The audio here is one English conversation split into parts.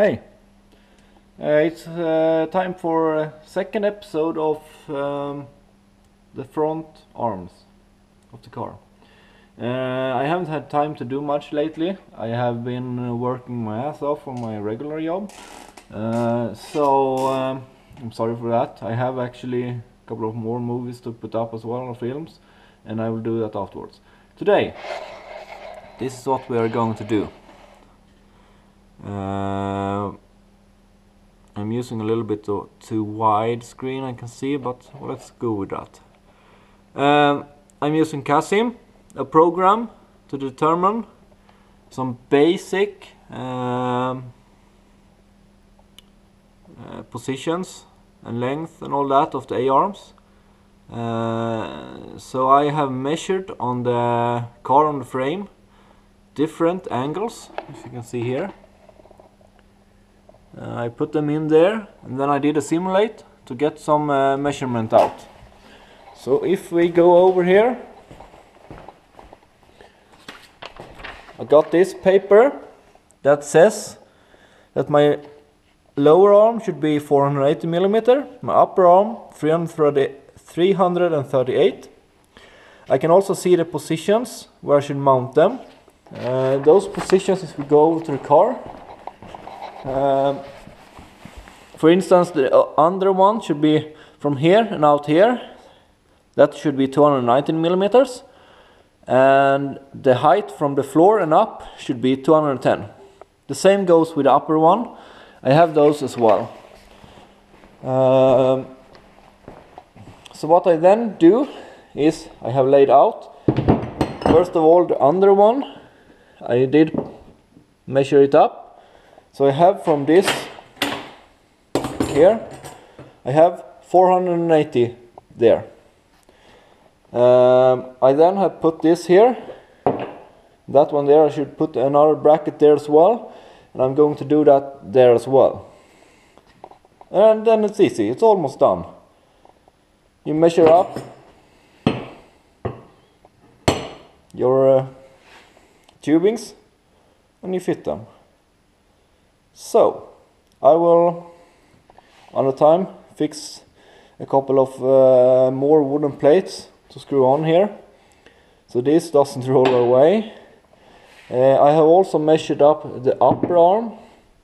Hey, uh, it's uh, time for a second episode of um, the front arms of the car. Uh, I haven't had time to do much lately. I have been uh, working my ass off on my regular job. Uh, so um, I'm sorry for that. I have actually a couple of more movies to put up as well, or films, and I will do that afterwards. Today, this is what we are going to do. Uh, I'm using a little bit too, wide screen I can see, but let's go with that. Um, I'm using Casim, a program to determine some basic um, uh, positions and length and all that of the A-arms. Uh, so I have measured on the car on the frame different angles, as you can see here. Uh, I put them in there and then I did a simulate to get some uh, measurement out. So if we go over here, I got this paper that says that my lower arm should be 480 millimeter, my upper arm 330, 338. I can also see the positions where I should mount them. Uh, those positions, if we go over to the car, um, for instance, the under one should be from here and out here. That should be 219 millimeters. And the height from the floor and up should be 210. The same goes with the upper one. I have those as well. Um, so what I then do is I have laid out first of all the under one. I did measure it up so I have from this here, I have 480 there. Um, I then have put this here, that one there, I should put another bracket there as well, and I'm going to do that there as well. And then it's easy, it's almost done. You measure up your uh, tubings and you fit them. So, I will, on the time, fix a couple of uh, more wooden plates to screw on here. So this doesn't roll away. Uh, I have also measured up the upper arm.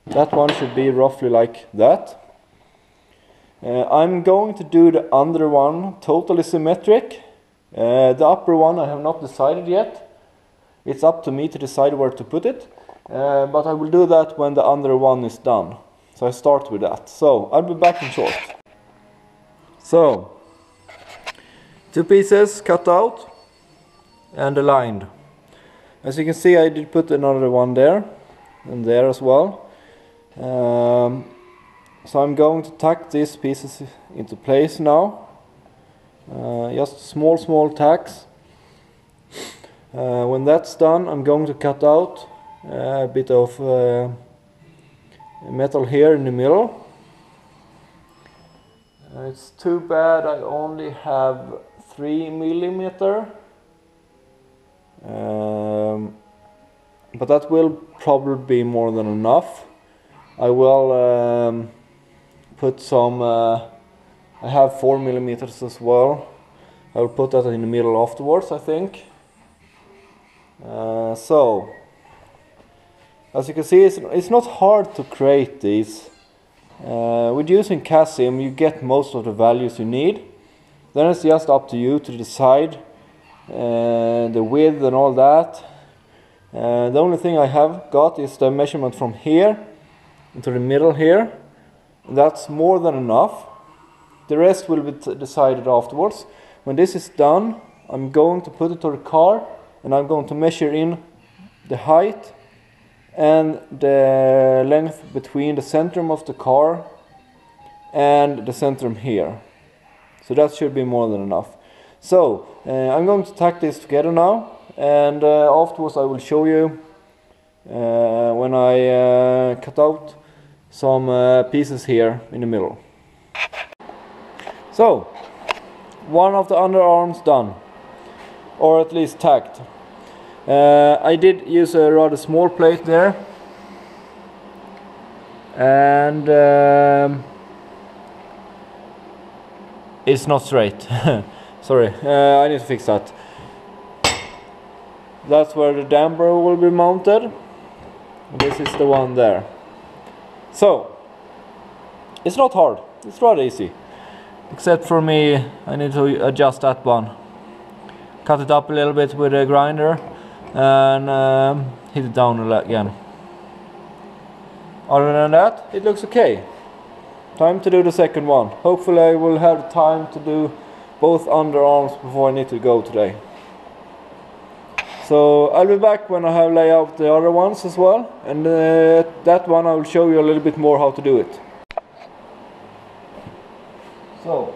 That one should be roughly like that. Uh, I'm going to do the under one totally symmetric. Uh, the upper one I have not decided yet. It's up to me to decide where to put it. Uh, but I will do that when the under one is done. So I start with that. So I'll be back in short. So, two pieces cut out and aligned. As you can see I did put another one there and there as well. Um, so I'm going to tuck these pieces into place now. Uh, just small small tacks. Uh, when that's done I'm going to cut out a bit of uh, metal here in the middle. It's too bad I only have 3 millimeter. Um, but that will probably be more than enough. I will um, put some, uh, I have 4 millimeters as well. I will put that in the middle afterwards, I think. Uh, so, as you can see, it's, it's not hard to create these. Uh, with using Casim, you get most of the values you need. Then it's just up to you to decide uh, the width and all that. Uh, the only thing I have got is the measurement from here into the middle here. That's more than enough. The rest will be decided afterwards. When this is done, I'm going to put it to the car and I'm going to measure in the height and the length between the centrum of the car and the centrum here. So that should be more than enough. So uh, I'm going to tack this together now and uh, afterwards I will show you uh, when I uh, cut out some uh, pieces here in the middle. So one of the underarms done or at least tacked. Uh, I did use a rather small plate there and um, it's not straight. Sorry, uh, I need to fix that. That's where the damper will be mounted. This is the one there. So, it's not hard, it's rather easy. Except for me, I need to adjust that one. Cut it up a little bit with a grinder and um, hit it down again. Other than that, it looks okay. Time to do the second one. Hopefully I will have time to do both underarms before I need to go today. So I'll be back when I have laid out the other ones as well and uh, that one I will show you a little bit more how to do it. So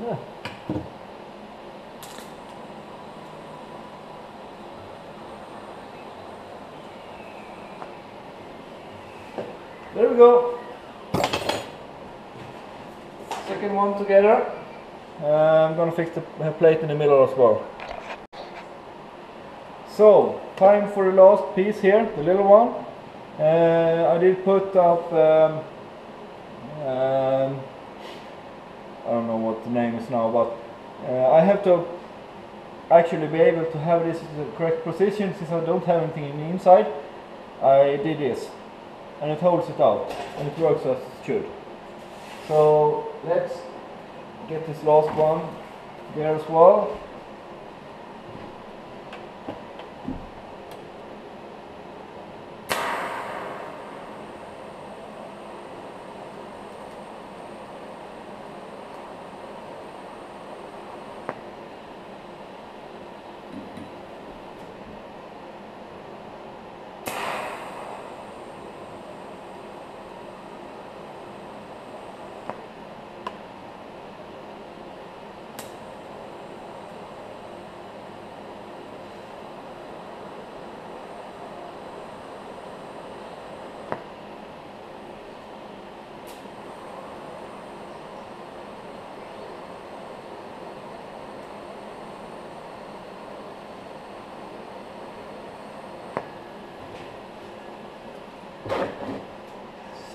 Yeah. There we go. Second one together. Uh, I'm gonna fix the plate in the middle as well. So, time for the last piece here, the little one. Uh, I did put up um, um, I don't know what the name is now, but uh, I have to actually be able to have this in the correct position since I don't have anything in the inside. I did this and it holds it out and it works as it should. So let's get this last one there as well.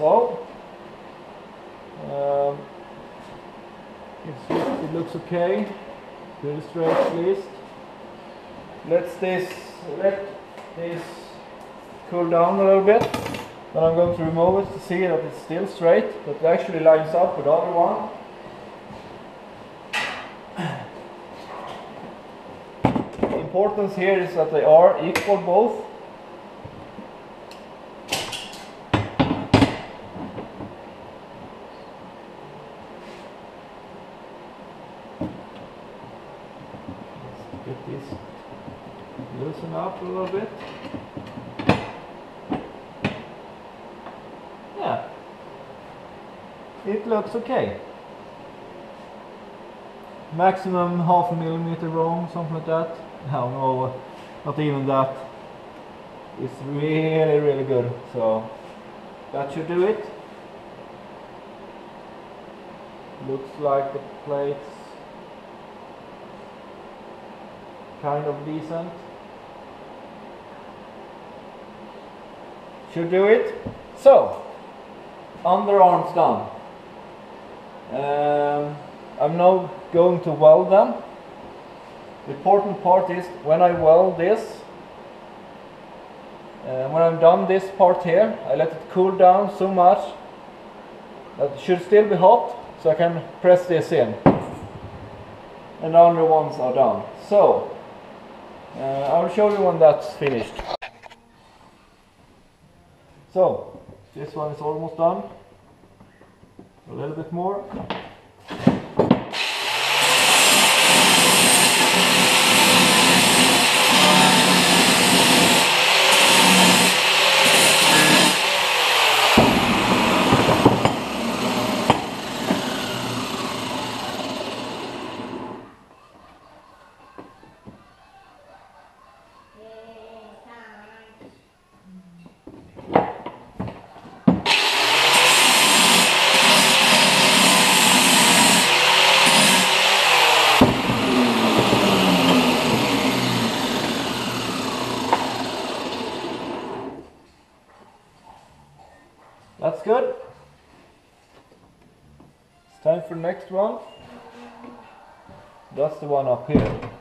So, um, it looks okay, straight at least. Let's this, let this cool down a little bit. Then I'm going to remove it to see that it's still straight, that it actually lines up with the other one. The importance here is that they are equal both. Get this loosen up a little bit. Yeah, it looks okay. Maximum half a millimeter wrong, something like that. No, no, not even that. It's really, really good. So that should do it. Looks like the plates kind of decent. Should do it. So, underarms done. Um, I'm now going to weld them. The important part is when I weld this, uh, when I'm done this part here, I let it cool down so much that it should still be hot, so I can press this in. And the other ones are done. So, uh, I'll show you when that's finished. So, this one is almost done. A little bit more. That's good. It's time for the next one. That's the one up here.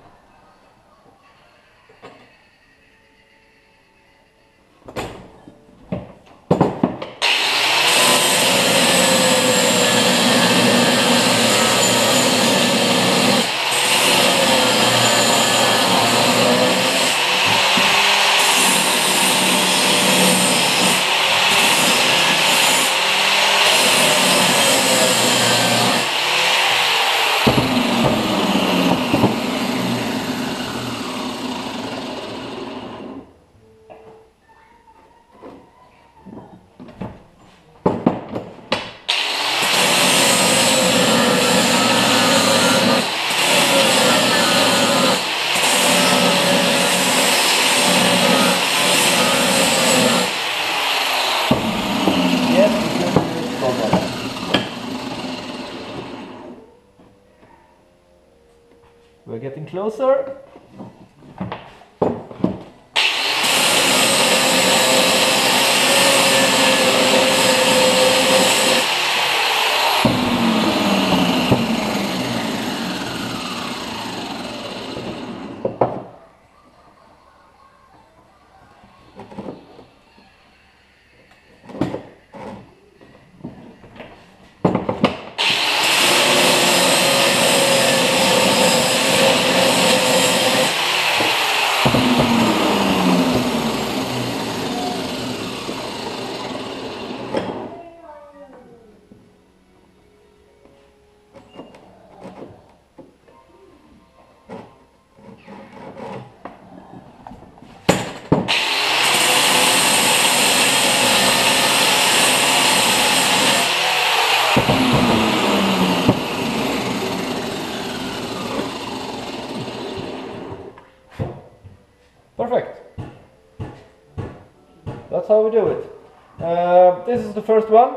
Uh, this is the first one.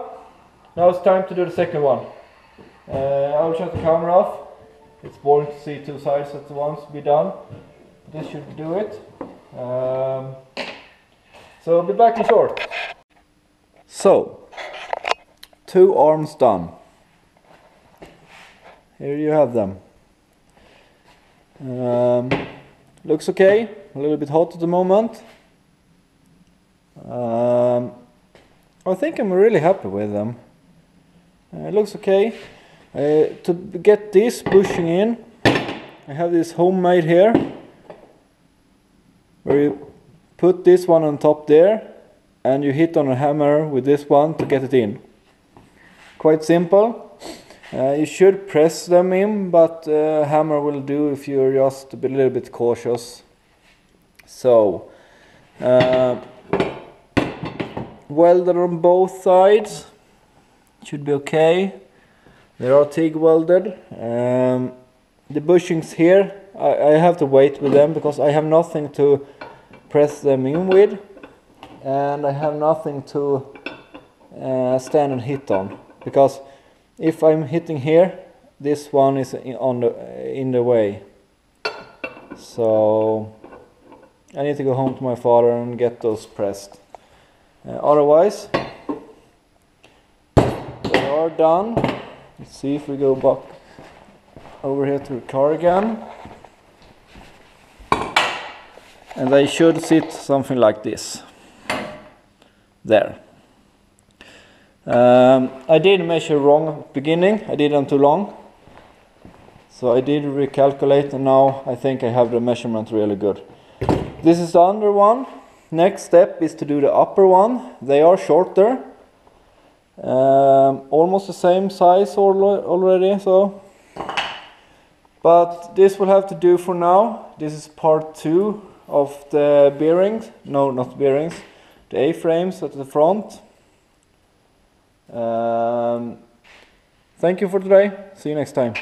Now it's time to do the second one. Uh, I will shut the camera off. It's boring to see two sides at once be done. This should do it. Um, so I'll be back in short. So, two arms done. Here you have them. Um, looks okay, a little bit hot at the moment. Um, I think I'm really happy with them. Uh, it looks okay. Uh, to get this bushing in, I have this homemade here, where you put this one on top there, and you hit on a hammer with this one to get it in. Quite simple. Uh, you should press them in, but uh, hammer will do if you're just a little bit cautious. So, uh, welded on both sides. Should be okay. They are TIG welded. Um, the bushings here, I, I have to wait with them because I have nothing to press them in with, and I have nothing to uh, stand and hit on because if I'm hitting here, this one is in, on the in the way. So I need to go home to my father and get those pressed. Uh, otherwise, they are done. Let's see if we go back over here to the car again. And they should sit something like this. There. Um, I did measure wrong beginning, I did them too long. So I did recalculate and now I think I have the measurement really good. This is the under one. Next step is to do the upper one. They are shorter. Um, almost the same size already, so. But this will have to do for now. This is part two of the bearings. No, not bearings. The A-frames at the front. Um, thank you for today. See you next time.